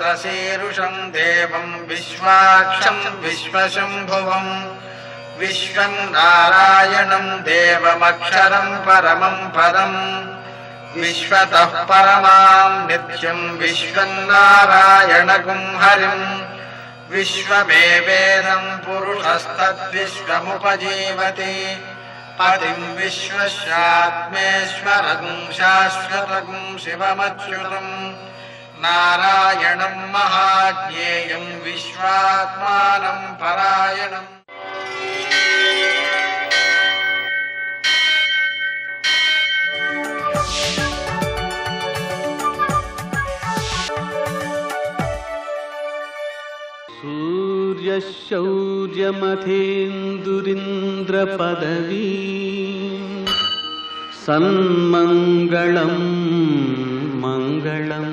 सहस्रशीरुषम् देवम् विश्वाक्षम् विश्वशम्भुवम् विश्वम् नारायणम् देवमक्षरम् परमम् पदम्। विश्वतः परमाम् नित्यम् विश्वम् नारायणगुम् हरिम्। विश्वमेवेदम् पुरुषस्तद्विश्वमुपजीवति। पतिम् विश्वस्यात्मेश्वरगुम् शाश्वतगुम् शिवमच्युतम् नारायणम् महाज्ञेयम् विश्वात्मानम् परायणम् सूर्यशौर्यमथेन्दुरिन्द्रपदवी सन्मङ्गलं मङ्गलम्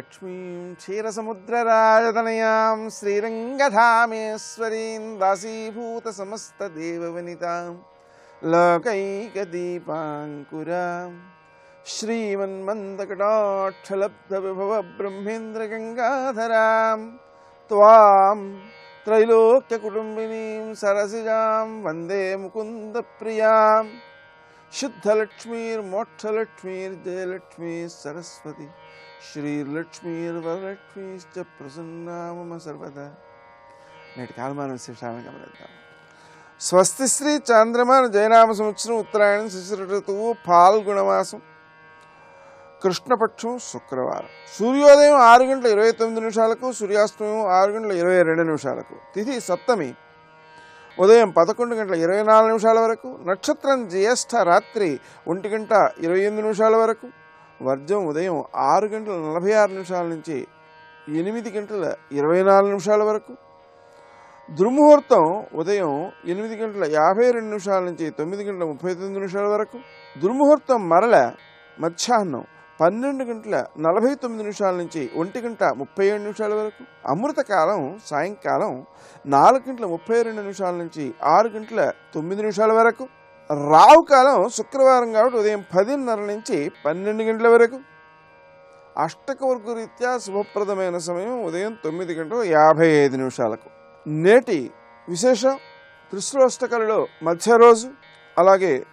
लक्ष्मीं क्षीरसमुद्रराजतनयां श्रीरङ्गधामेश्वरीं दासीभूतसमस्तदेववनितां लोकैकदीपाङ्कुरां श्रीमन्मन्दकटाक्षलब्धविभवब्रह्मेन्द्रगङ्गाधरां त्वां त्रैलोक्यकुटुम्बिनीं सरसिजां वंदे मुकुन्दप्रियाँ शुद्धलक्ष्मीर्मोक्षलक्ष्मीर्जयलक्ष्मी सरस्वती। కుటుంబినీం సరసిజాం సర్వదా. నేటి కాలమాన విశేషాలను గమనిద్దాం. స్వస్తి శ్రీ చాంద్రమాన జయనామ సంవత్సరం ఉత్తరాయణం శిశిర ఋతువు పాల్గుణమాసం కృష్ణపక్షం శుక్రవారం. సూర్యోదయం ఆరు గంటల ఇరవై తొమ్మిది నిమిషాలకు సూర్యాస్తమయం ఆరు గంటల ఇరవై రెండు నిమిషాలకు. తిథి సప్తమి. ఉదయం పదకొండు గంటల ఇరవై నాలుగు నిమిషాల వరకు. నక్షత్రం జ్యేష్ఠ రాత్రి ఒంటి గంట ఇరవై ఎనిమిది నిమిషాల వరకు. వర్జం ఉదయం ఆరు గంటల నలభై ఆరు నిమిషాల నుంచి ఎనిమిది గంటల ఇరవై నాలుగు నిమిషాల వరకు. దుర్ముహూర్తం ఉదయం ఎనిమిది గంటల యాభై రెండు నిమిషాల నుంచి తొమ్మిది గంటల ముప్పై తొమ్మిది నిమిషాల వరకు. దుర్ముహూర్తం మరల మధ్యాహ్నం పన్నెండు గంటల నలభై తొమ్మిది నిమిషాల నుంచి ఒంటి గంట ముప్పై ఏడు నిమిషాల వరకు. అమృత కాలం సాయంకాలం నాలుగు గంటల ముప్పై రెండు నిమిషాల నుంచి ఆరు గంటల తొమ్మిది నిమిషాల వరకు. రావు కాలం శుక్రవారం కాబట్టి ఉదయం పదిన్నర నుంచి పన్నెండు గంటల వరకు. అష్టకవర్గ రీత్యా శుభప్రదమైన సమయం ఉదయం తొమ్మిది గంటల యాభై ఐదు నిమిషాలకు. నేటి విశేషం త్రిశ్రోష్టకలలో మధ్య రోజు అలాగే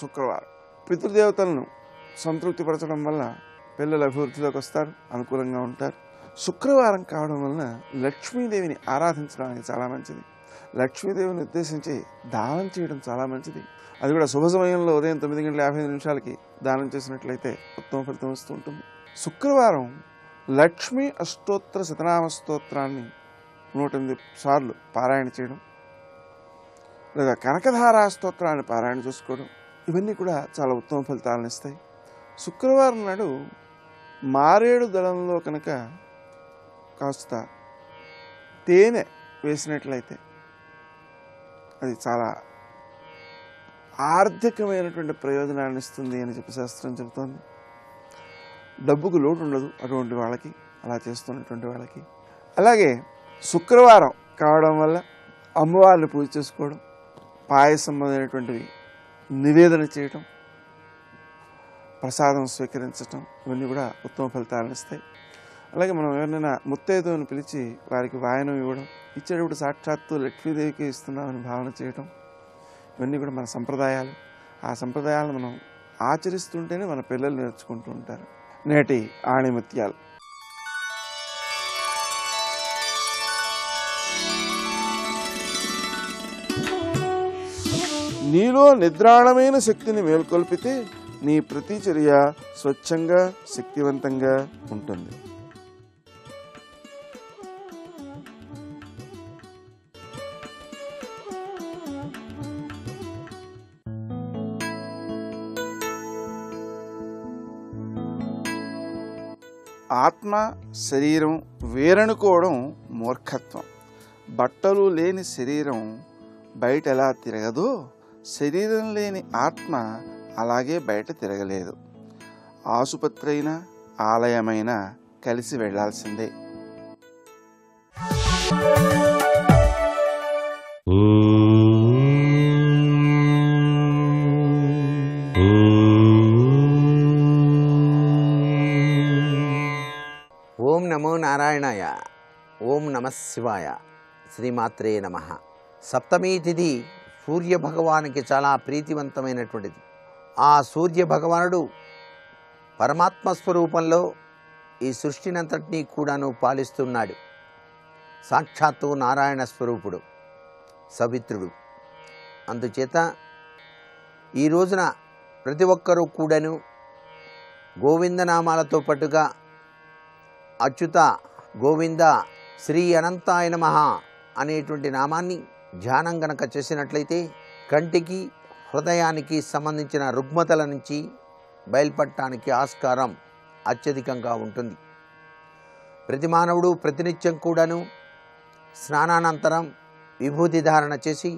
శుక్రవారం. పితృదేవతలను సంతృప్తిపరచడం వల్ల పిల్లలు అభివృద్ధిలోకి వస్తారు అనుకూలంగా ఉంటారు. శుక్రవారం కావడం వలన లక్ష్మీదేవిని ఆరాధించడానికి చాలా మంచిది. లక్ష్మీదేవిని ఉద్దేశించి దానం చేయడం చాలా మంచిది. అది కూడా శుభ సమయంలో ఉదయం తొమ్మిది గంటల యాభై నిమిషాలకి దానం చేసినట్లయితే ఉత్తమ ఫలితం వస్తూ ఉంటుంది. శుక్రవారం లక్ష్మీ అష్టోత్తర శతనామ స్తోత్రాన్ని నూట ఎనిమిది సార్లు పారాయణ చేయడం లేదా కనకధారా స్తోత్రాన్ని పారాయణ చేసుకోవడం ఇవన్నీ కూడా చాలా ఉత్తమ ఫలితాలను ఇస్తాయి. శుక్రవారం నాడు మారేడు దళంలో కనుక కాస్త తేనె వేసినట్లయితే అది చాలా ఆర్థికమైనటువంటి ప్రయోజనాన్ని ఇస్తుంది అని చెప్పి శాస్త్రం చెబుతోంది. డబ్బుకు లోటు ఉండదు అటువంటి వాళ్ళకి అలా చేస్తున్నటువంటి వాళ్ళకి. అలాగే శుక్రవారం కావడం వల్ల అమ్మవారిని పూజ చేసుకోవడం పాయసంబమైనటువంటివి నివేదన చేయటం ప్రసాదం స్వీకరించటం ఇవన్నీ కూడా ఉత్తమ ఫలితాలను ఇస్తాయి. అలాగే మనం ఎవరినైనా ముత్తైదువుని పిలిచి వారికి వాయనం ఇవ్వడం ఇచ్చేటప్పుడు సాక్షాత్తు లక్ష్మీదేవికి ఇస్తున్నామని భావన చేయటం ఇవన్నీ కూడా మన సంప్రదాయాలు. ఆ సంప్రదాయాలను మనం ఆచరిస్తుంటేనే మన పిల్లలు నేర్చుకుంటూ ఉంటారు. నేటి ఆణిముత్యాలు. నీలో నిద్రాణమైన శక్తిని మేల్కొల్పితే నీ ప్రతి చర్య స్వచ్ఛంగా శక్తివంతంగా ఉంటుంది. ఆత్మ శరీరం వేరనుకోవడం మూర్ఖత్వం. బట్టలు లేని శరీరం బయట ఎలా తిరగదో? శరీరం లేని ఆత్మ అలాగే బయట తిరగలేదు. ఆసుపత్రి అయినా ఆలయమైనా కలిసి వెళ్ళాల్సిందే నమ శివాయ. శ్రీమాత్రే నమ. సప్తమీ తిథి సూర్య భగవానికి చాలా ప్రీతివంతమైనటువంటిది. ఆ సూర్య భగవానుడు పరమాత్మ స్వరూపంలో ఈ సృష్టినంతటినీ కూడాను పాలిస్తున్నాడు. సాక్షాత్తు నారాయణ స్వరూపుడు సవిత్రుడు. అందుచేత ఈ రోజున ప్రతి ఒక్కరూ కూడాను గోవిందనామాలతో పాటుగా అచ్యుత గోవింద శ్రీ అనంతాయ నమః అనేటువంటి నామాన్ని ధ్యానం గనక చేసినట్లయితే కంటికి హృదయానికి సంబంధించిన రుగ్మతల నుంచి బయల్పడటానికి ఆస్కారం అత్యధికంగా ఉంటుంది. ప్రతి మానవుడు ప్రతినిత్యం కూడాను స్నానానంతరం విభూతి ధారణ చేసి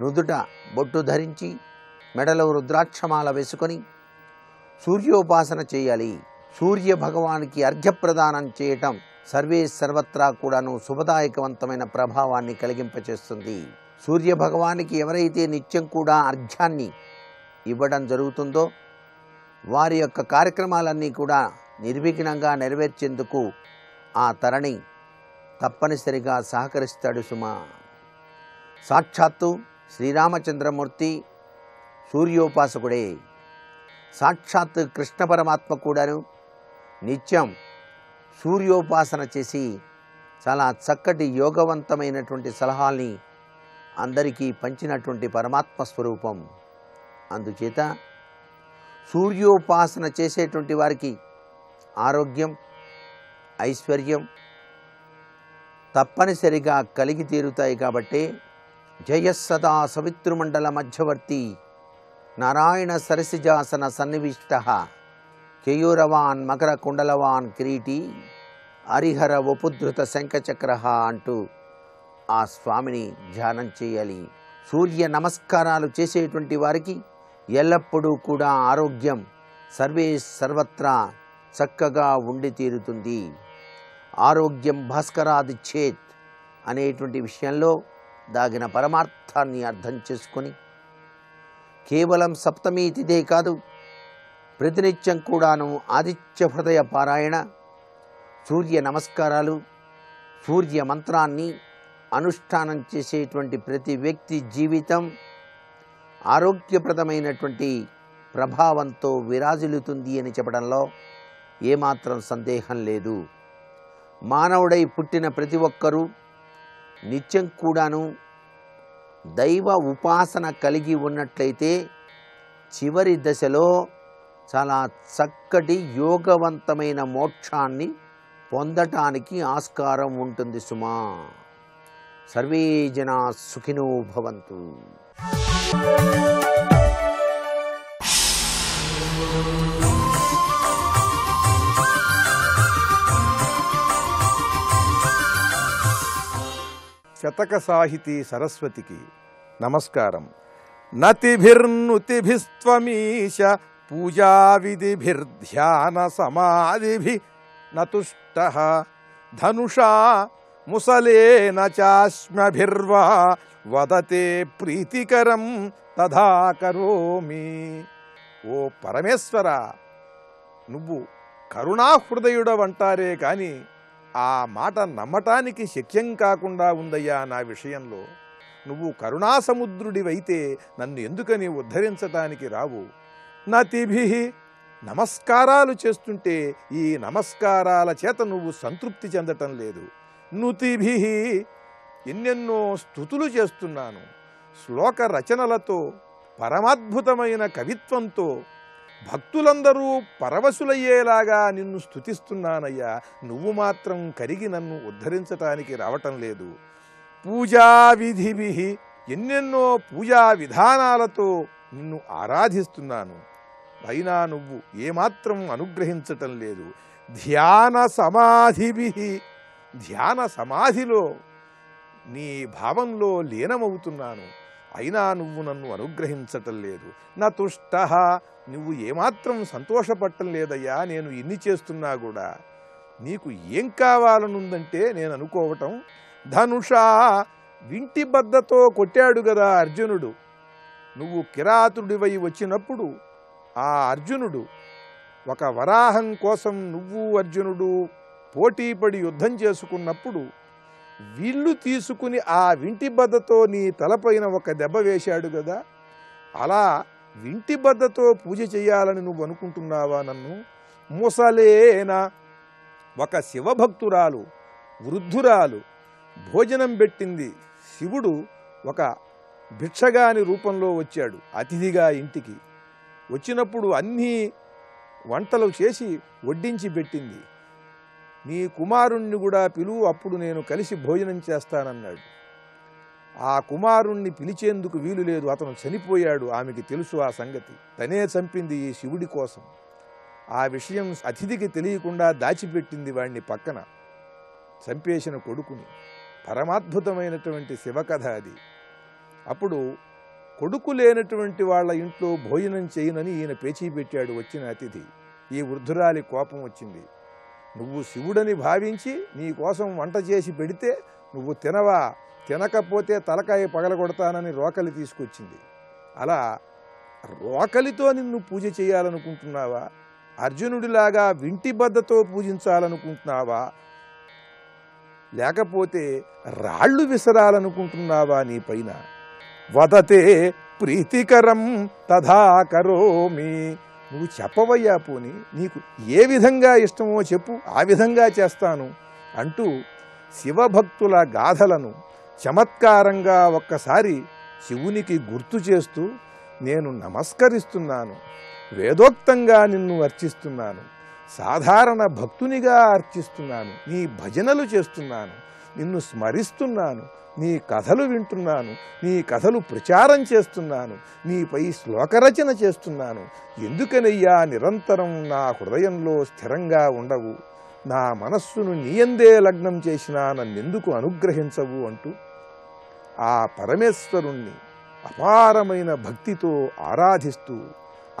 నుదుట బొట్టు ధరించి మెడలో రుద్రాక్షమాల వేసుకొని సూర్యోపాసన చేయాలి. సూర్య భగవానికి అర్ఘ్యప్రదానం చేయటం సర్వే సర్వత్రా కూడాను శుభదాయకవంతమైన ప్రభావాన్ని కలిగింపచేస్తుంది. సూర్య భగవానికి ఎవరైతే నిత్యం కూడా అర్ఘ్యాన్ని ఇవ్వడం జరుగుతుందో వారి యొక్క కార్యక్రమాలన్నీ కూడా నిర్విఘ్నంగా నెరవేర్చేందుకు ఆ తరణి తప్పనిసరిగా సహకరిస్తాడు సుమా. సాక్షాత్తు శ్రీరామచంద్రమూర్తి సూర్యోపాసకుడే. సాక్షాత్ కృష్ణ పరమాత్మ కూడాను నిత్యం సూర్యోపాసన చేసి చాలా చక్కటి యోగవంతమైనటువంటి సలహాల్ని అందరికీ పంచినటువంటి పరమాత్మ స్వరూపం. అందుచేత సూర్యోపాసన చేసేటువంటి వారికి ఆరోగ్యం ఐశ్వర్యం తప్పనిసరిగా కలిగి తీరుతాయి కాబట్టి జయస్సదా సవితృమండల మధ్యవర్తి నారాయణ సరసిజాసన సన్నివిష్ట. కేయూరవాన్ మకర కుండలవాన్ కిరీటి హరిహర ఉపధృత శంఖచక్ర అంటూ ఆ స్వామిని ధ్యానం చేయాలి. సూర్య నమస్కారాలు చేసేటువంటి వారికి ఎల్లప్పుడూ కూడా ఆరోగ్యం సర్వే సర్వత్రా చక్కగా ఉండి తీరుతుంది. ఆరోగ్యం భాస్కరాది చేత్ అనేటువంటి విషయంలో దాగిన పరమార్థాన్ని అర్థం చేసుకొని కేవలం సప్తమి తిథే కాదు ప్రతినిత్యం కూడాను ఆదిత్య హృదయ పారాయణ సూర్య నమస్కారాలు సూర్య మంత్రాన్ని అనుష్ఠానం చేసేటువంటి ప్రతి వ్యక్తి జీవితం ఆరోగ్యప్రదమైనటువంటి ప్రభావంతో విరాజిల్లుతుంది అని చెప్పడంలో ఏమాత్రం సందేహం లేదు. మానవుడై పుట్టిన ప్రతి ఒక్కరూ నిత్యం కూడాను దైవ ఉపాసన కలిగి ఉన్నట్లయితే చివరి దశలో చాలా చక్కటి యోగవంతమైన మోక్షాన్ని పొందటానికి ఆస్కారం ఉంటుంది సుమా. సర్వే జనా సుఖినో భవంతు. శతక సాహితీ సరస్వతికి నమస్కారం. నతిభిర్నుతిభిస్త్వమీశ పూజా విధిభిర్ధ్యాన సమాధిభి నతుష్ట ధనుషా ముసలేన చాశ్మభిర్వా వదతే ప్రీతికరం తథా కరోమి. ఓ పరమేశ్వర నువ్వు కరుణాహృదయుడవంటారే కాని ఆ మాట నమ్మటానికి శక్యం కాకుండా ఉందయ్యా నా విషయంలో. నువ్వు కరుణాసముద్రుడివైతే నన్ను ఎందుకని ఉద్ధరించటానికి రావు? నతిభి నమస్కారాలు చేస్తుంటే ఈ నమస్కారాల చేత నువ్వు సంతృప్తి చెందటం లేదు. నుతిభి ఎన్నెన్నో స్థుతులు చేస్తున్నాను. శ్లోక రచనలతో పరమాద్భుతమైన కవిత్వంతో భక్తులందరూ పరవశులయ్యేలాగా నిన్ను స్థుతిస్తున్నానయ్యా నువ్వు మాత్రం కరిగి నన్ను ఉద్ధరించటానికి రావటం లేదు. పూజా విధిభి ఎన్నెన్నో పూజా విధానాలతో నిన్ను ఆరాధిస్తున్నాను. అయినా నువ్వు ఏమాత్రం అనుగ్రహించటం లేదు. ధ్యాన సమాధిభి ధ్యాన సమాధిలో నీ భావంలో లీనమవుతున్నాను. అయినా నువ్వు నన్ను అనుగ్రహించటం లేదు. నా తుష్ట నువ్వు ఏమాత్రం సంతోషపడటం లేదయ్యా నేను ఇన్ని చేస్తున్నా కూడా. నీకు ఏం కావాలనుందంటే నేను అనుకోవటం. ధనుషా వింటి బద్దతో కొట్టాడు కదా అర్జునుడు. నువ్వు కిరాతుడివై వచ్చినప్పుడు ఆ అర్జునుడు ఒక వరాహం కోసం నువ్వు అర్జునుడు పోటీపడి యుద్ధం చేసుకున్నప్పుడు విల్లు తీసుకుని ఆ వింటి బద్దతో నీ తలపైన ఒక దెబ్బ వేశాడు కదా అలా వింటి బద్దతో పూజ చేయాలని నువ్వు అనుకుంటున్నావా నన్ను? ముసలేనా. ఒక శివభక్తురాలు వృద్ధురాలు భోజనం పెట్టింది. శివుడు ఒక భిక్షగాని రూపంలో వచ్చాడు అతిథిగా ఇంటికి. వచ్చినప్పుడు అన్నీ వంటలు చేసి వడ్డించి పెట్టింది. నీ కుమారుణ్ణి కూడా పిలువు అప్పుడు నేను కలిసి భోజనం చేస్తానన్నాడు. ఆ కుమారుణ్ణి పిలిచేందుకు వీలు లేదు అతను చనిపోయాడు ఆమెకి తెలుసు ఆ సంగతి. తనే చంపింది ఈ శివుడి కోసం. ఆ విషయం అతిథికి తెలియకుండా దాచిపెట్టింది వాణ్ణి పక్కన. చంపేసిన కొడుకుని. పరమాద్భుతమైనటువంటి శివకథ అది. అప్పుడు కొడుకు లేనటువంటి వాళ్ళ ఇంట్లో భోజనం చేయనని ఈయన పేచీ పెట్టాడు వచ్చిన అతిథి. ఈ వృద్ధురాలి కోపం వచ్చింది. నువ్వు శివుడని భావించి నీ కోసం వంట చేసి పెడితే నువ్వు తినవా? తినకపోతే తలకాయ పగలగొడతానని రోకలి తీసుకొచ్చింది. అలా రోకలితో నిన్ను పూజ చేయాలనుకుంటున్నావా? అర్జునుడిలాగా వింటి బద్దతో పూజించాలనుకుంటున్నావా? లేకపోతే రాళ్ళు విసరాలనుకుంటున్నావా నీ పైన? వదతే ప్రీతికరం తథా కరోమి. నువ్వు చెప్పవయ్యా పోని నీకు ఏ విధంగా ఇష్టమో చెప్పు ఆ విధంగా చేస్తాను అంటూ శివభక్తుల గాథలను చమత్కారంగా ఒక్కసారి శివునికి గుర్తు చేస్తూ నేను నమస్కరిస్తున్నాను వేదోక్తంగా నిన్ను అర్చిస్తున్నాను సాధారణ భక్తునిగా అర్చిస్తున్నాను నీ భజనలు చేస్తున్నాను నిన్ను స్మరిస్తున్నాను నీ కథలు వింటున్నాను నీ కథలు ప్రచారం చేస్తున్నాను నీపై శ్లోకరచన చేస్తున్నాను. ఎందుకనయ్యా నిరంతరం నా హృదయంలో స్థిరంగా ఉండవు? నా మనస్సును నీయందే లగ్నం చేసినా నన్నెందుకు అనుగ్రహించవు అంటూ? ఆ పరమేశ్వరుణ్ణి అపారమైన భక్తితో ఆరాధిస్తూ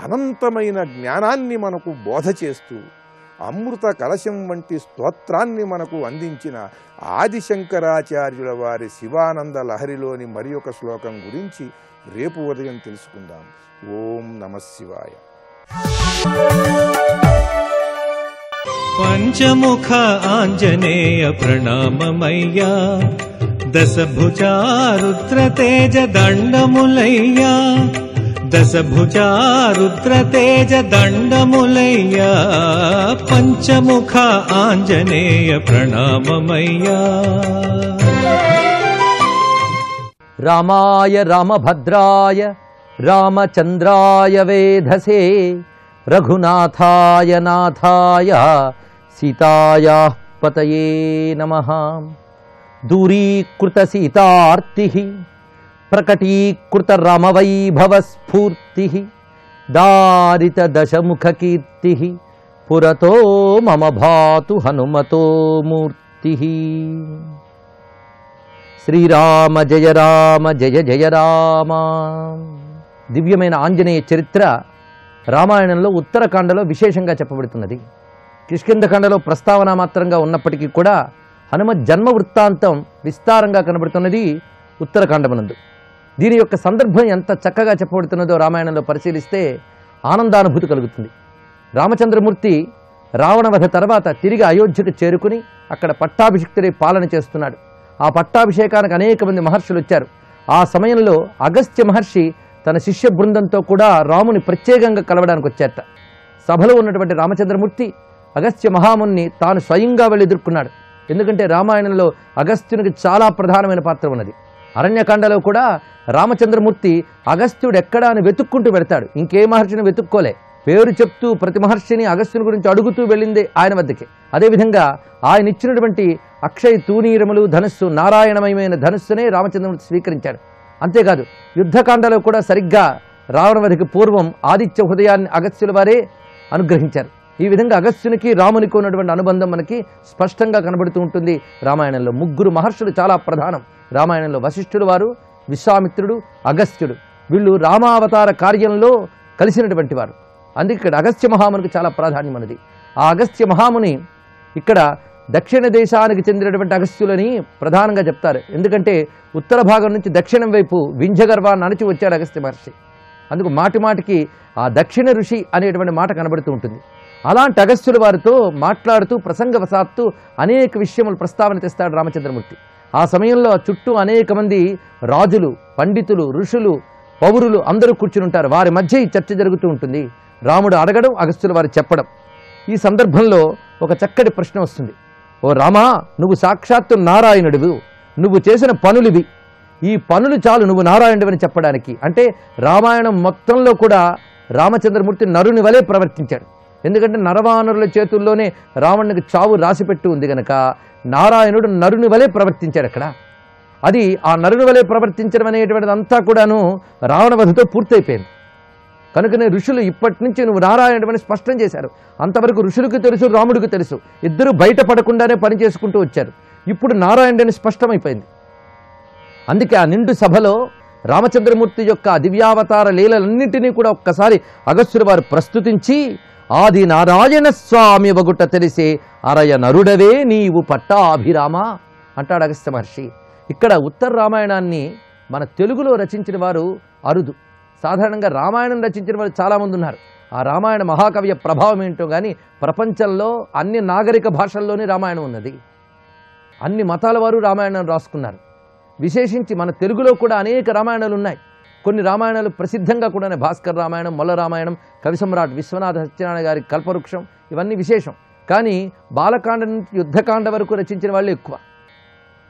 అనంతమైన జ్ఞానాన్ని మనకు బోధ చేస్తూ అమృత కలశం వంటి స్తోత్రాన్ని మనకు అందించిన ఆదిశంకరాచార్యుల వారి శివానంద లహరిలోని మరి ఒక శ్లోకం గురించి రేపు ఉదయం తెలుసుకుందాం. ఓం నమ శివాయ. పంచముఖ ఆంజనేయ ప్రణామమయ్యా దశభుజారుద్రతేజ దండములయ్యా दशभुजा रुद्रतेजदण्डमुलय्य पञ्चमुखा आञ्जनेय प्रणाममय्या। रामाय रामभद्राय रामचन्द्राय वेधसे रघुनाथाय नाथाय सीतायाः पतये नमः। दूरीकृतसीतार्तिः। ప్రకటీకృత రామవైభవస్ఫూర్తి దారిత దశముఖ కీర్తి పురతో మమ భాతు హనుమతో మూర్తి. శ్రీరామ జయ రామ జయ జయ రామ. దివ్యమైన ఆంజనేయ చరిత్ర రామాయణంలో ఉత్తరకాండలో విశేషంగా చెప్పబడుతున్నది. కిష్కింధకాండలో ప్రస్తావన మాత్రంగా ఉన్నప్పటికీ కూడా హనుమ జన్మ వృత్తాంతం విస్తారంగా కనబడుతున్నది ఉత్తరకాండమునందు. దీని యొక్క సందర్భం ఎంత చక్కగా చెప్పబడుతున్నదో రామాయణంలో పరిశీలిస్తే ఆనందానుభూతి కలుగుతుంది. రామచంద్రమూర్తి రావణవధ తర్వాత తిరిగి అయోధ్యకు చేరుకుని అక్కడ పట్టాభిషిక్తుడై పాలన చేస్తున్నాడు. ఆ పట్టాభిషేకానికి అనేక మంది మహర్షులు వచ్చారు. ఆ సమయంలో అగస్త్య మహర్షి తన శిష్య బృందంతో కూడా రాముని ప్రత్యేకంగా కలవడానికి వచ్చారట. సభలో ఉన్నటువంటి రామచంద్రమూర్తి అగస్త్య మహాముని తాను స్వయంగా వెళ్ళి ఎదుర్కొన్నాడు. ఎందుకంటే రామాయణంలో అగస్త్యునికి చాలా ప్రధానమైన పాత్ర ఉన్నది. అరణ్యకాండలో కూడా రామచంద్రమూర్తి అగస్త్యుడు ఎక్కడా అని వెతుక్కుంటూ పెడతాడు ఇంకే మహర్షిని వెతుక్కోలే? పేరు చెప్తూ ప్రతి మహర్షిని అగస్త్యుని గురించి అడుగుతూ వెళ్ళింది ఆయన వద్దకే. అదేవిధంగా ఆయన ఇచ్చినటువంటి అక్షయ తూనీరములు ధనుస్సు నారాయణమయమైన ధనుస్సునే రామచంద్రమూర్తి స్వీకరించాడు. అంతేకాదు యుద్ధకాండలో కూడా సరిగ్గా రావణవధికి పూర్వం ఆదిత్య హృదయాన్ని అగస్త్యుల వారే అనుగ్రహించారు. ఈ విధంగా అగస్త్యునికి రామునికి ఉన్నటువంటి అనుబంధం మనకి స్పష్టంగా కనబడుతూ ఉంటుంది. రామాయణంలో ముగ్గురు మహర్షులు చాలా ప్రధానం. రామాయణంలో వశిష్ఠుడు వారు విశ్వామిత్రుడు అగస్త్యుడు. వీళ్ళు రామావతార కార్యంలో కలిసినటువంటి వారు. అందుకే ఇక్కడ అగస్త్య మహామునికి చాలా ప్రాధాన్యం ఉన్నది. ఆ అగస్త్య మహాముని ఇక్కడ దక్షిణ దేశానికి చెందినటువంటి అగస్త్యులని ప్రధానంగా చెప్తారు. ఎందుకంటే ఉత్తర భాగం నుంచి దక్షిణం వైపు వింజగర్వాన్ని అణచి వచ్చాడు అగస్త్య మహర్షి. అందుకు మాటి మాటికి ఆ దక్షిణ ఋషి అనేటువంటి మాట కనబడుతూ ఉంటుంది. అలాంటి అగస్త్యుల వారితో మాట్లాడుతూ ప్రసంగవశాత్తు అనేక విషయములు ప్రస్తావన తెస్తాడు రామచంద్రమూర్తి. ఆ సమయంలో చుట్టూ అనేక మంది రాజులు పండితులు ఋషులు పౌరులు అందరూ కూర్చుని ఉంటారు వారి మధ్య ఈ చర్చ జరుగుతూ ఉంటుంది. రాముడు అడగడం అగస్త్యుల వారు చెప్పడం. ఈ సందర్భంలో ఒక చక్కటి ప్రశ్న వస్తుంది. ఓ రామా నువ్వు సాక్షాత్తు నారాయణుడివి. నువ్వు చేసిన పనులివి. ఈ పనులు చాలు నువ్వు నారాయణుడివని చెప్పడానికి. అంటే రామాయణం మొత్తంలో కూడా రామచంద్రమూర్తి నరుని వలె ప్రవర్తించాడు. ఎందుకంటే నరవానరుల చేతుల్లోనే రావణునికి చావు రాసిపెట్టి ఉంది గనక నారాయణుడు నరుని వలె ప్రవర్తించాడు అక్కడ. అది ఆ నరుని వలె ప్రవర్తించడం అనేటువంటిది అంతా కూడాను రావణవధతో పూర్తయిపోయింది. కనుకనే ఋషులు ఇప్పటి నుంచి నువ్వు నారాయణుడని స్పష్టం చేశారు. అంతవరకు ఋషులకు తెలుసు రాముడికి తెలుసు. ఇద్దరు బయటపడకుండానే పని చేసుకుంటూ వచ్చారు. ఇప్పుడు నారాయణుడని స్పష్టమైపోయింది. అందుకే ఆ నిండు సభలో రామచంద్రమూర్తి యొక్క దివ్యావతార లీలలన్నింటినీ కూడా ఒక్కసారి అగస్సులు వారు ప్రస్తుతించి ఆది నారాయణ స్వామి ఒకట తెలిసే అరయ నరుడవే నీవు పట్టాభిరామ అంటాడు అగస్త్య మహర్షి. ఇక్కడ ఉత్తర రామాయణాన్ని మన తెలుగులో రచించిన వారు అరుదు. సాధారణంగా రామాయణం రచించిన వారు చాలామంది ఉన్నారు. ఆ రామాయణ మహాకవ్య ప్రభావం ఏంటో కానీ ప్రపంచంలో అన్ని నాగరిక భాషల్లోనే రామాయణం ఉన్నది. అన్ని మతాల వారు రామాయణం రాసుకున్నారు. విశేషించి మన తెలుగులో కూడా అనేక రామాయణాలు ఉన్నాయి. కొన్ని రామాయణాలు ప్రసిద్ధంగా కూడా భాస్కర్ రామాయణం మొల్ల రామాయణం కవి సమ్రాట్ విశ్వనాథ సత్యనారాయణ గారి కల్పవృక్షం ఇవన్నీ విశేషం. కానీ బాలకాండ నుంచి యుద్ధకాండ వరకు రచించిన వాళ్ళు ఎక్కువ.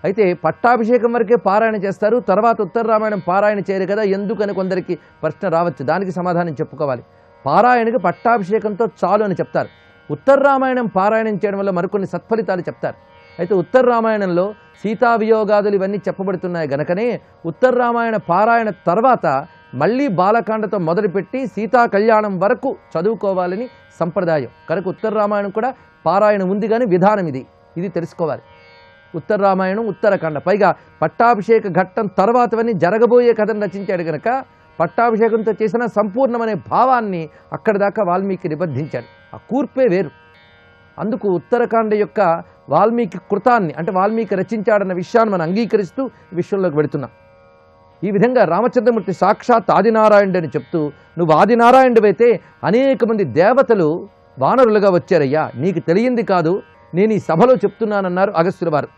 అయితే పట్టాభిషేకం వరకే పారాయణ చేస్తారు తర్వాత ఉత్తర రామాయణం పారాయణ చేయరు కదా ఎందుకని కొందరికి ప్రశ్న రావచ్చు. దానికి సమాధానం చెప్పుకోవాలి. పారాయణకి పట్టాభిషేకంతో చాలు అని చెప్తారు. ఉత్తర రామాయణం పారాయణం చేయడం వల్ల మరికొన్ని సత్ఫలితాలు చెప్తారు. అయితే ఉత్తర రామాయణంలో సీతావియోగాదులు ఇవన్నీ చెప్పబడుతున్నాయి గనకనే ఉత్తర రామాయణ పారాయణ తర్వాత మళ్ళీ బాలకాండతో మొదలుపెట్టి సీతా కళ్యాణం వరకు చదువుకోవాలని సంప్రదాయం. కనుక ఉత్తర రామాయణం కూడా పారాయణం ఉంది కానీ విధానం ఇది. ఇది తెలుసుకోవాలి. ఉత్తర రామాయణం ఉత్తరాఖండ పైగా పట్టాభిషేక ఘట్టం తర్వాతవన్నీ జరగబోయే కథను రచించాడు గనక పట్టాభిషేకంతో చేసిన సంపూర్ణమనే భావాన్ని అక్కడి దాకా వాల్మీకి నిబద్ధించాడు ఆ కూర్పే వేరు. అందుకు ఉత్తరాఖండ యొక్క వాల్మీకి కృతాన్ని అంటే వాల్మీకి రచించాడన్న విషయాన్ని మనం అంగీకరిస్తూ ఈ విషయంలోకి వెళుతున్నాం ఈ విధంగా రామచంద్రమూర్తి సాక్షాత్ ఆదినారాయణుడు అని చెప్తూ నువ్వు ఆదినారాయణుడైతే అనేక మంది దేవతలు వానరులుగా వచ్చారయ్యా. నీకు తెలియంది కాదు. నేను ఈ సభలో చెప్తున్నానన్నారు అగస్త్యుల వారు.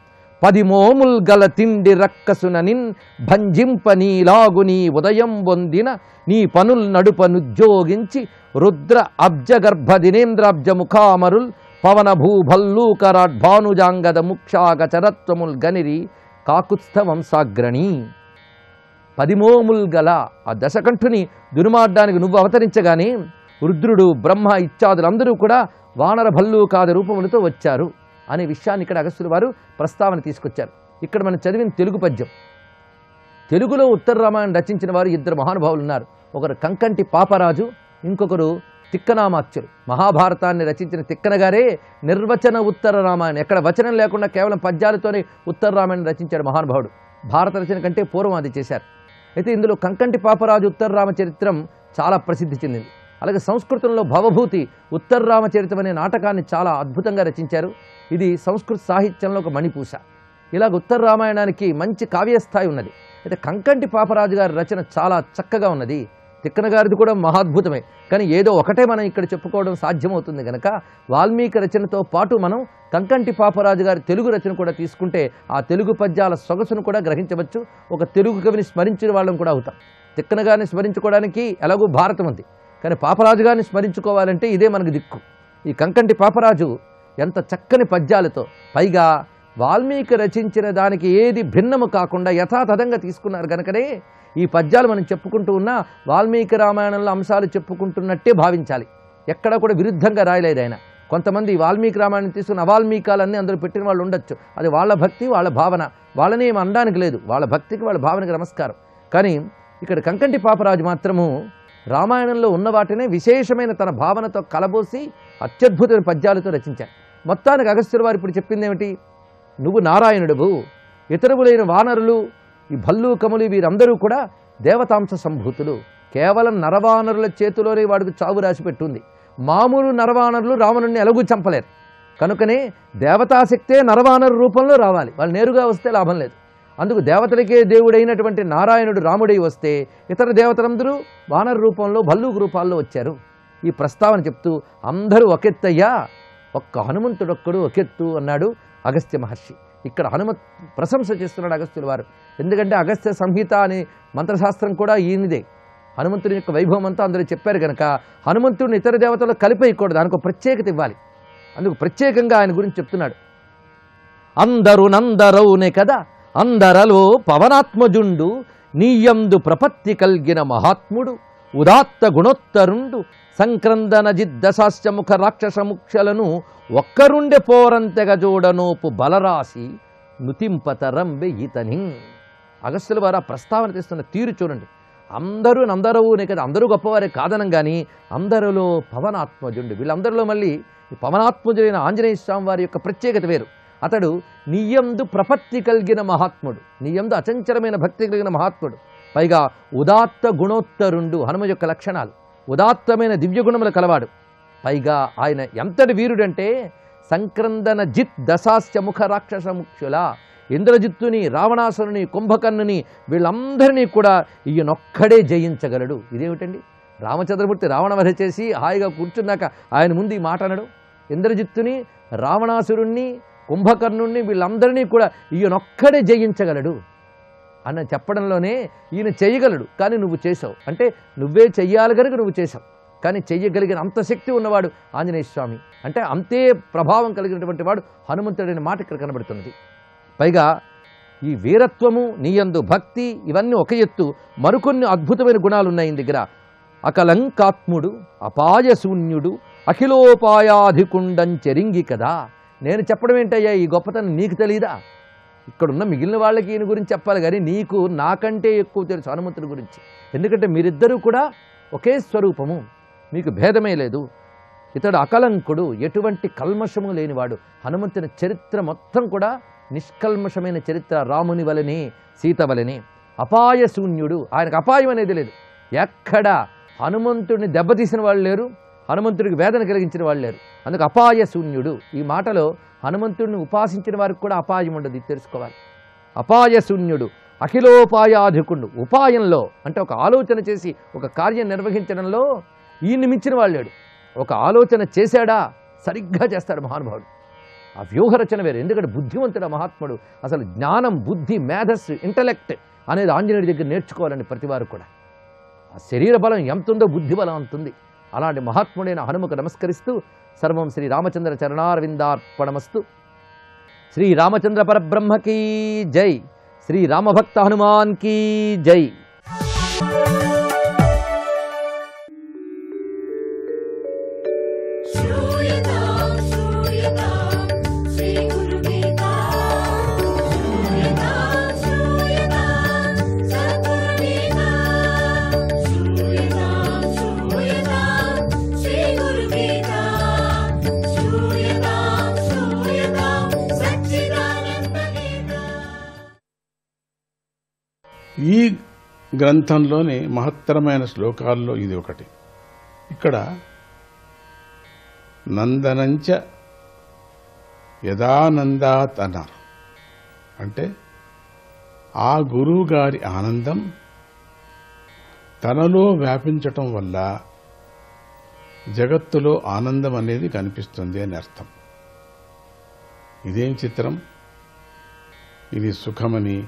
పది మోముల్ గల తిండి రక్కసుననిన్ భంజింప నీలాగు నీ ఉదయం పొందిన నీ పనుల్ నడుపనుద్యోగించి రుద్ర అబ్జగర్భ దినేంద్రాబ్జ ముఖామరుల్ పవన భూభల్లూకరాడ్భానుజాంగద భానుజాంగద చరత్వముల్ గనిరి కాకుత్స్థ వంశాగ్రణి పదిమోముల్ గల ఆ దశకంఠుని దుర్మార్గానికి నువ్వు అవతరించగానే రుద్రుడు బ్రహ్మ ఇత్యాదులందరూ కూడా వానర భల్లూకాద రూపములతో వచ్చారు అనే విషయాన్ని ఇక్కడ అగస్త్యుల వారు ప్రస్తావన తీసుకొచ్చారు. ఇక్కడ మనం చదివిన తెలుగు పద్యం. తెలుగులో ఉత్తర రామాయణం రచించిన వారు ఇద్దరు మహానుభావులు ఉన్నారు ఒకరు కంకంటి పాపరాజు ఇంకొకరు తిక్కనామాత్యులు మహాభారతాన్ని రచించిన తిక్కన గారే నిర్వచన ఉత్తర రామాయణం. ఎక్కడ వచనం లేకుండా కేవలం పద్యాలతోనే ఉత్తర రామాయణం రచించాడు మహానుభావుడు. భారత రచన కంటే పూర్వం అది చేశారు. అయితే ఇందులో కంకంటి పాపరాజు ఉత్తర రామచరిత్రం చాలా ప్రసిద్ధి చెందింది. అలాగే సంస్కృతంలో భవభూతి ఉత్తర రామచరితం అనే నాటకాన్ని చాలా అద్భుతంగా రచించారు. ఇది సంస్కృత సాహిత్యంలో ఒక మణిపూస. ఇలాగ ఉత్తర రామాయణానికి మంచి కావ్యస్థాయి ఉన్నది. అయితే కంకంటి పాపరాజు గారి రచన చాలా చక్కగా ఉన్నది. తిక్కన గారిది కూడా మహాద్భుతమే. కానీ ఏదో ఒకటే మనం ఇక్కడ చెప్పుకోవడం సాధ్యమవుతుంది కనుక వాల్మీకి రచనతో పాటు మనం కంకంటి పాపరాజు గారి తెలుగు రచన కూడా తీసుకుంటే ఆ తెలుగు పద్యాల సొగసును కూడా గ్రహించవచ్చు. ఒక తెలుగు కవిని స్మరించిన వాళ్ళం కూడా అవుతాం. తిక్కన గారిని స్మరించుకోవడానికి ఎలాగూ భారతం ఉంది. కానీ పాపరాజు గారిని స్మరించుకోవాలంటే ఇదే మనకు దిక్కు. ఈ కంకంటి పాపరాజు ఎంత చక్కని పద్యాలతో పైగా వాల్మీకి రచించిన దానికి ఏది భిన్నము కాకుండా యథాతథంగా తీసుకున్నారు కనుకనే ఈ పద్యాలు మనం చెప్పుకుంటూ ఉన్నా వాల్మీకి రామాయణంలో అంశాలు చెప్పుకుంటున్నట్టే భావించాలి. ఎక్కడ కూడా విరుద్ధంగా రాయలేదు ఆయన. కొంతమంది వాల్మీకి రామాయణం తీసుకున్న అవాల్మీకాలన్నీ అందరూ పెట్టిన వాళ్ళు ఉండొచ్చు. అది వాళ్ళ భక్తి వాళ్ళ భావన. వాళ్ళని ఏమి అనడానికి లేదు. వాళ్ళ భక్తికి వాళ్ళ భావనకి నమస్కారం. కానీ ఇక్కడ కంకంటి పాపరాజు మాత్రము రామాయణంలో ఉన్న వాటినే విశేషమైన తన భావనతో కలబోసి అత్యద్భుతమైన పద్యాలతో రచించారు మొత్తానికి అగస్త్యుల వారు ఇప్పుడు చెప్పింది ఏమిటి? నువ్వు నారాయణుడువు. ఇతరులైన వానరులు ఈ భల్లూకములు వీరందరూ కూడా దేవతాంశ సంభూతులు. కేవలం నరవానరుల చేతిలోనే వాడికి చావు రాసి పెట్టుంది. మామూలు నరవానరులు రావణుడిని ఎలాగూ చంపలేరు. కనుకనే దేవతాశక్తే నరవానర రూపంలో రావాలి. వాళ్ళు నేరుగా వస్తే లాభం లేదు. అందుకు దేవతలకే దేవుడైనటువంటి నారాయణుడు రాముడై వస్తే ఇతర దేవతలందరూ వానర రూపంలో భల్లూకు రూపాల్లో వచ్చారు. ఈ ప్రస్తావన చెప్తూ అందరూ ఒకెత్తయ్యా ఒక్క హనుమంతుడొక్కడు ఒకెత్తు అన్నాడు అగస్త్య మహర్షి. ఇక్కడ హనుమ ప్రశంస చేస్తున్నాడు అగస్త్యుల వారు. ఎందుకంటే అగస్త్య సంహిత అనే మంత్రశాస్త్రం కూడా ఈయనదే. హనుమంతుని యొక్క వైభవం అంతా అందరూ చెప్పారు కనుక హనుమంతుడిని ఇతర దేవతలు కలిపేయకూడదు. దానికి ఒక ప్రత్యేకత ఇవ్వాలి. అందుకు ప్రత్యేకంగా ఆయన గురించి చెప్తున్నాడు. అందరు నందరవునే కదా? అందరలో పవనాత్మజుండు నీయందు ప్రపత్తి కల్గిన మహాత్ముడు ఉదాత్త గుణోత్తరుండు సంక్రందన జిద్దశాస్యముఖ రాక్షసముక్షలను ఒక్కరుండే పోరంతెగ చూడనోపు బలరాశి నుతింపతరంబె ఈతని. అగస్త్యుల వారు ఆ ప్రస్తావన తెస్తున్న తీరు చూడండి. అందరూ నందరవునే కదా అందరూ గొప్పవారే కాదనం కానీ అందరిలో పవనాత్మజుండు. వీళ్ళందరిలో మళ్ళీ ఈ పవనాత్మజుడైన ఆంజనేయ స్వామి వారి యొక్క ప్రత్యేకత వేరు. అతడు నియందు ప్రపత్తి కలిగిన మహాత్ముడు. నియందు అచంచలమైన భక్తి కలిగిన మహాత్ముడు. పైగా ఉదాత్త గుణోత్తరుండు హనుమ యొక్క లక్షణాలు. ఉదాత్తమైన దివ్యగుణములు కలవాడు. పైగా ఆయన ఎంతటి వీరుడంటే సంక్రందన జిత్ దశాస్య ముఖ రాక్షస ముఖ్యుల ఇంద్రజిత్తుని రావణాసురుని కుంభకర్ణుని వీళ్ళందరినీ కూడా ఈయనొక్కడే జయించగలడు. ఇదేమిటండి? రామచంద్రమూర్తి రావణవధ చేసి హాయిగా కూర్చున్నాక ఆయన ముందు ఈ మాట అనడు. ఇంద్రజిత్తుని రావణాసురుణ్ణి కుంభకర్ణుణ్ణి వీళ్ళందరినీ కూడా ఈయనొక్కడే జయించగలడు. అన్న చెప్పడంలోనే ఈయన చేయగలడు. కానీ నువ్వు చేసావు అంటే నువ్వే చెయ్యాలి కనుక నువ్వు చేసావు కానీ చెయ్యగలిగిన అంత శక్తి ఉన్నవాడు ఆంజనేయ స్వామి. అంటే అంతే ప్రభావం కలిగినటువంటి వాడు హనుమంతుడైన మాట ఇక్కడ కనబడుతున్నది. పైగా ఈ వీరత్వము నీయందు భక్తి ఇవన్నీ ఒక ఎత్తు మరికొన్ని అద్భుతమైన గుణాలు ఉన్నాయి దగ్గర. అకలంకాత్ముడు అపాయశూన్యుడు అఖిలోపాయాధికుండం చెరింగి కదా. నేను చెప్పడం ఏంటయ్యా ఈ గొప్పతనం నీకు తెలియదా ఇక్కడున్న మిగిలిన వాళ్ళకి ఈయన గురించి చెప్పాలి కానీ నీకు నాకంటే ఎక్కువ తెలుసు హనుమంతుడి గురించి. ఎందుకంటే మీరిద్దరూ కూడా ఒకే స్వరూపము మీకు భేదమే లేదు. ఇతడు అకలంకుడు ఎటువంటి కల్మషము లేనివాడు. హనుమంతుని చరిత్ర మొత్తం కూడా నిష్కల్మషమైన చరిత్ర రాముని వలని సీత వలనే. అపాయశూన్యుడు ఆయనకు అపాయం అనేది లేదు. ఎక్కడ హనుమంతుడిని దెబ్బతీసిన వాళ్ళు లేరు హనుమంతుడికి వేదన కలిగించిన వాళ్ళు లేరు. అందుకు అపాయశూన్యుడు ఈ మాటలో హనుమంతుడిని ఉపాసించిన వారికి కూడా అపాయం ఉండదు ఇది తెలుసుకోవాలి. అపాయశూన్యుడు అఖిలోపాయాధికుడు ఉపాయంలో అంటే ఒక ఆలోచన చేసి ఒక కార్యం నిర్వహించడంలో ఈయన్ని మించిన వాళ్ళాడు ఒక ఆలోచన చేశాడా సరిగ్గా చేస్తాడు మహానుభావుడు. ఆ వ్యూహరచన వేరు ఎందుకంటే బుద్ధివంతుడు మహాత్ముడు. అసలు జ్ఞానం బుద్ధి మేధస్సు ఇంటలెక్ట్ అనేది ఆంజనేయుడి దగ్గర నేర్చుకోవాలండి ప్రతివారు కూడా. ఆ శరీర బలం ఎంత ఉందో బుద్ధి బలం అంతుంది. అలాంటి మహాత్ముడైన హనుమకు నమస్కరిస్తూ సర్వం శ్రీ రామచంద్ర చరణారవిందార్పణమస్తు. శ్రీ రామచంద్ర పరబ్రహ్మకి జై. శ్రీ రామభక్త హనుమాన్ కీ జై. గ్రంథంలోని మహత్తరమైన శ్లోకాల్లో ఇది ఒకటి. ఇక్కడ నందనంచ యదానందాత్ అన్నారు. అంటే ఆ గురువు గారి ఆనందం తనలో వ్యాపించటం వల్ల జగత్తులో ఆనందం అనేది కనిపిస్తుంది అని అర్థం. ఇదేం చిత్రం? ఇది సుఖమని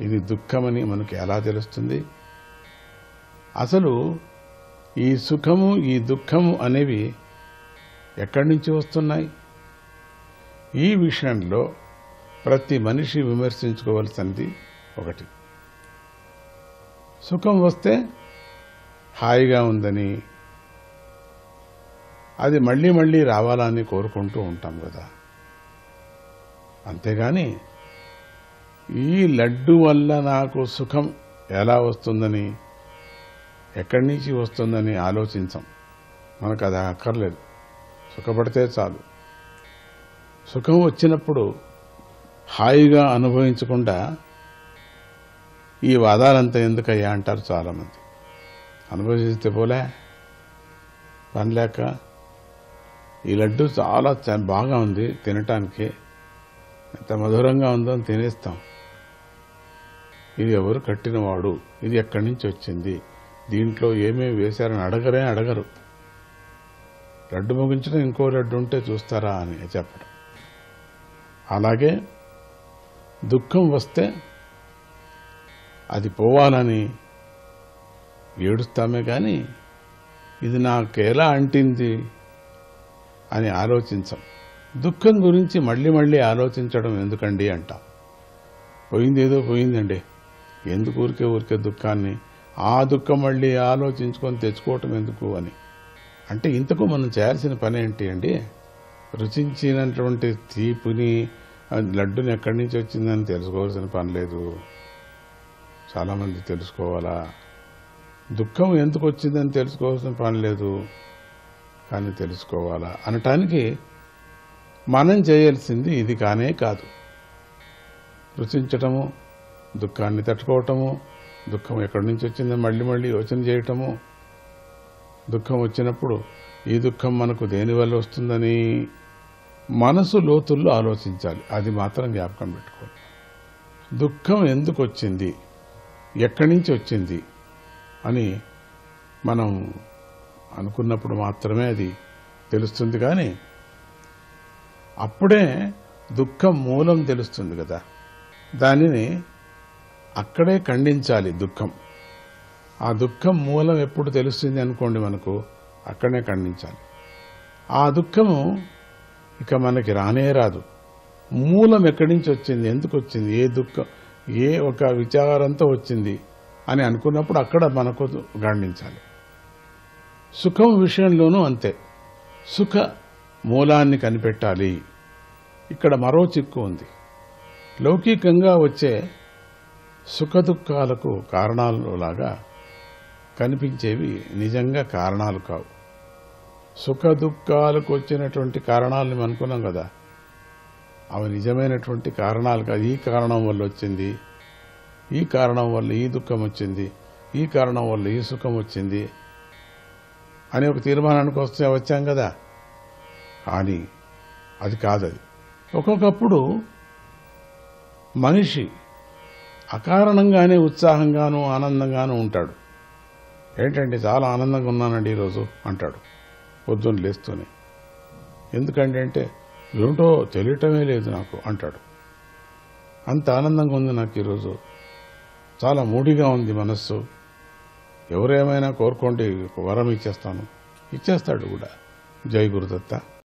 ఇది దుఃఖమని మనకు ఎలా తెలుస్తుంది? అసలు ఈ సుఖము ఈ దుఃఖము అనేవి ఎక్కడి నుంచి వస్తున్నాయి? ఈ విషయంలో ప్రతి మనిషి విమర్శించుకోవలసినది ఒకటి. సుఖం వస్తే హాయిగా ఉందని అది మళ్ళీ మళ్ళీ రావాలని కోరుకుంటూ ఉంటాం కదా. అంతేగాని ఈ లడ్డు వల్ల నాకు సుఖం ఎలా వస్తుందని ఎక్కడి నుంచి వస్తుందని ఆలోచించం. మనకు అది అక్కర్లేదు. సుఖపడితే చాలు. సుఖం వచ్చినప్పుడు హాయిగా అనుభవించకుండా ఈ వాదాలంతా ఎందుకయ్యా అంటారు చాలామంది. అనుభవిస్తే పోలే పనిలేక ఈ లడ్డు చాలా బాగా ఉంది తినటానికి. ఎంత మధురంగా ఉందో అని తినేస్తాం. ఇది ఎవరు కట్టినవాడు? ఇది ఎక్కడి నుంచి వచ్చింది? దీంట్లో ఏమేమి వేశారని అడగరే అడగరు. లడ్డు ముగించడం ఇంకో లడ్డు ఉంటే చూస్తారా అని చెప్పడం. అలాగే దుఃఖం వస్తే అది పోవాలని ఏడుస్తామే కానీ ఇది నాకెలా అంటింది అని ఆలోచించం. దుఃఖం గురించి మళ్ళీ మళ్ళీ ఆలోచించడం ఎందుకండి అంటాం. పోయింది ఏదో పోయిందండి. ఎందుకు ఊరికే ఊరికే దుఃఖాన్ని? ఆ దుఃఖం మళ్ళీ ఆలోచించుకొని తెచ్చుకోవటం ఎందుకు అని. అంటే ఇంతకు మనం చేయాల్సిన పని ఏంటి అండి? రుచించినటువంటి తీపుని లడ్డుని ఎక్కడి నుంచి వచ్చిందని తెలుసుకోవాల్సిన పని లేదు. చాలామంది తెలుసుకోవాలా? దుఃఖం ఎందుకు వచ్చిందని తెలుసుకోవాల్సిన పని లేదు. కానీ తెలుసుకోవాలా? అనటానికి మనం చేయాల్సింది ఇది కానే కాదు. రుచించటము దుఃఖాన్ని తట్టుకోవటము దుఃఖం ఎక్కడి నుంచి వచ్చిందో మళ్ళీ మళ్ళీ యోచన చేయటము. దుఃఖం వచ్చినప్పుడు ఈ దుఃఖం మనకు దేనివల్ల వస్తుందని మనసు లోతుల్లో ఆలోచించాలి. అది మాత్రం జ్ఞాపకం పెట్టుకోవాలి. దుఃఖం ఎందుకు వచ్చింది? ఎక్కడి నుంచి వచ్చింది? అని మనం అనుకున్నప్పుడు మాత్రమే అది తెలుస్తుంది కానీ అప్పుడే దుఃఖం మూలం తెలుస్తుంది కదా. దానిని అక్కడే ఖండించాలి దుఃఖం. ఆ దుఃఖం మూలం ఎప్పుడు తెలుస్తుంది అనుకోండి మనకు అక్కడనే ఖండించాలి. ఆ దుఃఖము ఇక మనకి రానే రాదు. మూలం ఎక్కడి నుంచి వచ్చింది ఎందుకు వచ్చింది ఏ దుఃఖం ఏ ఒక విచారంతో వచ్చింది అని అనుకున్నప్పుడు అక్కడ మనకు ఖండించాలి. సుఖం విషయంలోనూ అంతే. సుఖ మూలాన్ని కనిపెట్టాలి. ఇక్కడ మరో చిక్కు ఉంది. లౌకికంగా వచ్చే సుఖ దుఃఖాలకు కారణాలు లాగా కనిపించేవి నిజంగా కారణాలు కావు. సుఖ దుఃఖాలకు వచ్చినటువంటి కారణాలను అనుకున్నాం కదా. అవి నిజమైనటువంటి కారణాలు కాదు. ఈ కారణం వల్ల వచ్చింది ఈ కారణం వల్ల ఈ దుఃఖం వచ్చింది ఈ కారణం వల్ల ఈ సుఖం వచ్చింది అనే ఒక తీర్మానానికి వస్తే వచ్చాం కదా. కానీ అది కాదది. ఒక్కొక్కప్పుడు మనిషి అకారణంగానే ఉత్సాహంగాను ఆనందంగాను ఉంటాడు. ఏంటంటే చాలా ఆనందంగా ఉన్నానండి ఈరోజు అంటాడు పొద్దున్న లేస్తూనే. ఎందుకంటే అంటే ఏమిటో తెలియటమే లేదు నాకు అంటాడు. అంత ఆనందంగా ఉంది నాకు ఈరోజు. చాలా మూడిగా ఉంది మనస్సు. ఎవరేమైనా కోరుకోండి వరం ఇచ్చేస్తాను. ఇచ్చేస్తాడు కూడా. జై గురుదత్త.